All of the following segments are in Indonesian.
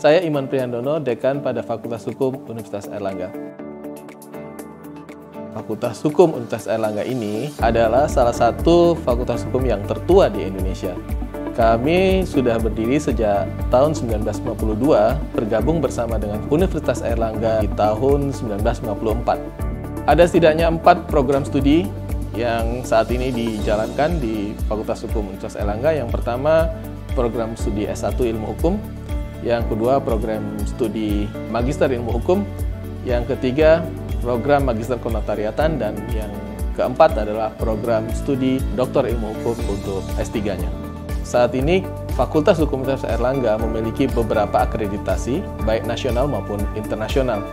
Saya Iman Prihandono, Dekan pada Fakultas Hukum Universitas Airlangga. Fakultas Hukum Universitas Airlangga ini adalah salah satu fakultas hukum yang tertua di Indonesia. Kami sudah berdiri sejak tahun 1952, bergabung bersama dengan Universitas Airlangga di tahun 1954. Ada setidaknya empat program studi yang saat ini dijalankan di Fakultas Hukum Universitas Airlangga. Yang pertama, program studi S1 Ilmu Hukum yang kedua program studi Magister Ilmu Hukum, yang ketiga program Magister Konotariatan, dan yang keempat adalah program studi Doktor Ilmu Hukum untuk S3-nya. Saat ini Fakultas Hukum Universitas Erlangga memiliki beberapa akreditasi, baik nasional maupun internasional.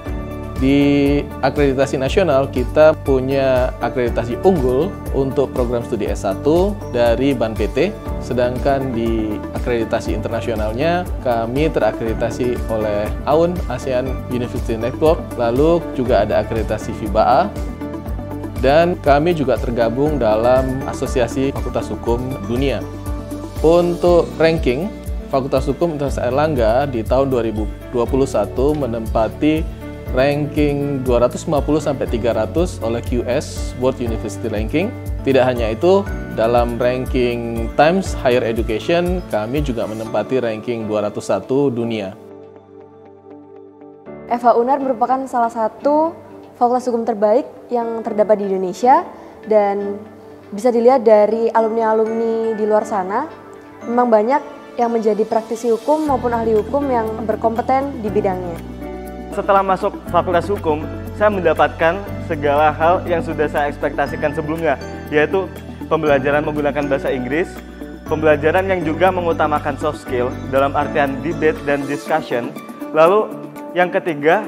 Di akreditasi nasional kita punya akreditasi unggul untuk program studi S1 dari BAN PT, sedangkan di akreditasi internasionalnya kami terakreditasi oleh AUN ASEAN University Network, lalu juga ada akreditasi FIBA dan kami juga tergabung dalam Asosiasi Fakultas Hukum Dunia. Untuk ranking, Fakultas Hukum Universitas Erlangga di tahun 2021 menempati ranking 250 sampai 300 oleh QS World University Ranking. Tidak hanya itu, dalam ranking Times Higher Education kami juga menempati ranking 201 dunia. Eva Unar merupakan salah satu fakultas hukum terbaik yang terdapat di Indonesia dan bisa dilihat dari alumni-alumni di luar sana, memang banyak yang menjadi praktisi hukum maupun ahli hukum yang berkompeten di bidangnya. Setelah masuk Fakultas Hukum, saya mendapatkan segala hal yang sudah saya ekspektasikan sebelumnya, yaitu pembelajaran menggunakan bahasa Inggris, pembelajaran yang juga mengutamakan soft skill dalam artian debate dan discussion. Lalu yang ketiga,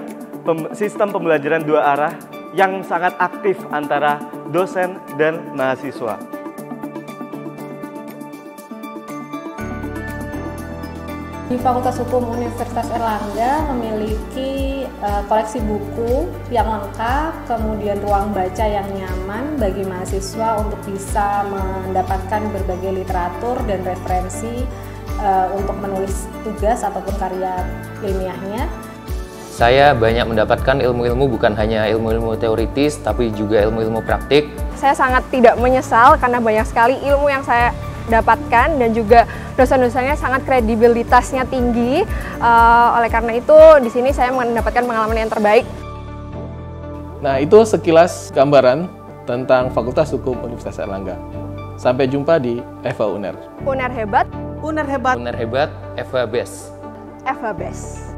sistem pembelajaran dua arah yang sangat aktif antara dosen dan mahasiswa. Di Fakultas Hukum Universitas Erlangga memiliki uh, koleksi buku yang lengkap, kemudian ruang baca yang nyaman bagi mahasiswa untuk bisa mendapatkan berbagai literatur dan referensi uh, untuk menulis tugas ataupun karya ilmiahnya. Saya banyak mendapatkan ilmu-ilmu bukan hanya ilmu-ilmu teoritis, tapi juga ilmu-ilmu praktik. Saya sangat tidak menyesal karena banyak sekali ilmu yang saya dapatkan dan juga dosen-dosennya sangat kredibilitasnya tinggi. Uh, oleh karena itu di sini saya mendapatkan pengalaman yang terbaik. Nah, itu sekilas gambaran tentang Fakultas Hukum Universitas Erlangga. Sampai jumpa di Eva Uner. Uner hebat. Uner hebat. Uner hebat, Eva Best. Eva Best.